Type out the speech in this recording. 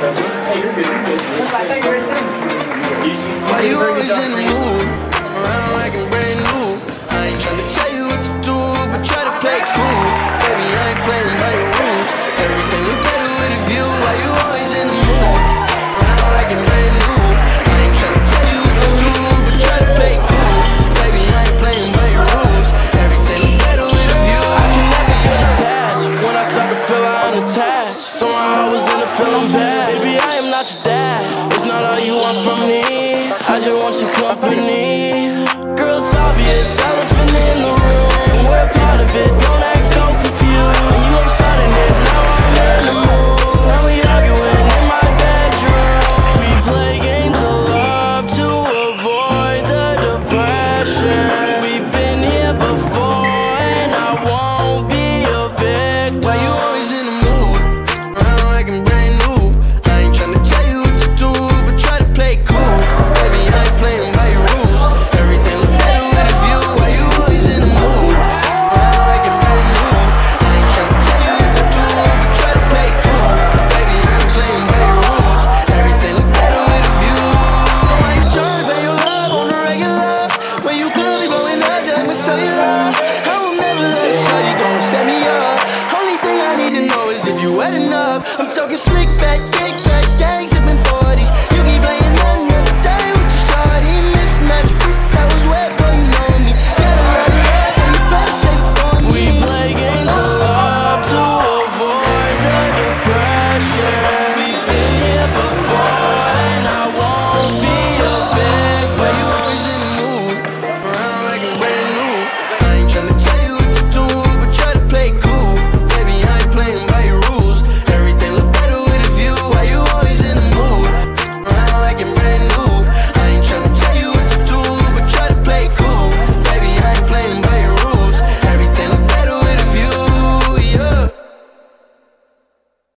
Hey, you're good, you're good. I thought you were sitting. Why you always in the mood? Around like a I was in the feeling bad. Baby, I am not your dad. It's not all you want from me. I just want your company. Girl, it's obvious. so get sleep.